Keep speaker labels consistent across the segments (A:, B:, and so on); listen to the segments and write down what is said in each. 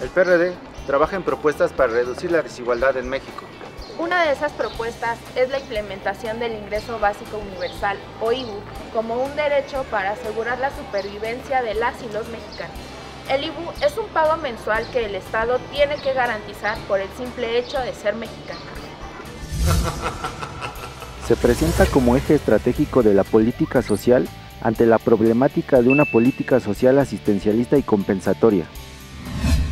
A: El PRD trabaja en propuestas para reducir la desigualdad en México.
B: Una de esas propuestas es la implementación del ingreso básico universal o IBU como un derecho para asegurar la supervivencia de las y los mexicanos. El IBU es un pago mensual que el Estado tiene que garantizar por el simple hecho de ser mexicano.
C: Se presenta como eje estratégico de la política social ante la problemática de una política social asistencialista y compensatoria.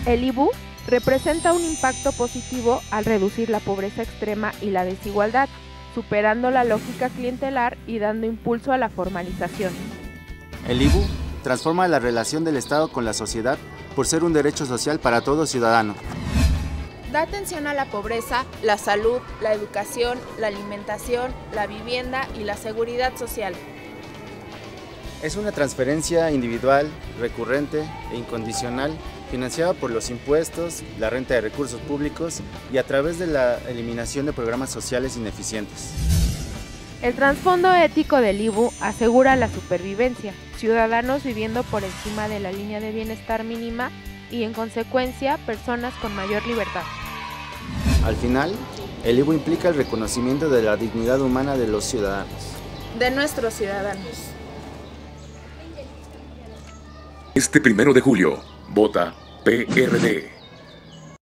B: El IBU representa un impacto positivo al reducir la pobreza extrema y la desigualdad, superando la lógica clientelar y dando impulso a la formalización.
A: El IBU transforma la relación del Estado con la sociedad por ser un derecho social para todo ciudadano.
B: Da atención a la pobreza, la salud, la educación, la alimentación, la vivienda y la seguridad social.
A: Es una transferencia individual, recurrente e incondicional financiada por los impuestos, la renta de recursos públicos y a través de la eliminación de programas sociales ineficientes.
B: El trasfondo ético del IBU asegura la supervivencia, ciudadanos viviendo por encima de la línea de bienestar mínima y en consecuencia personas con mayor libertad.
A: Al final, el IBU implica el reconocimiento de la dignidad humana de los ciudadanos.
B: De nuestros ciudadanos.
D: Este primero de julio, vota PRD.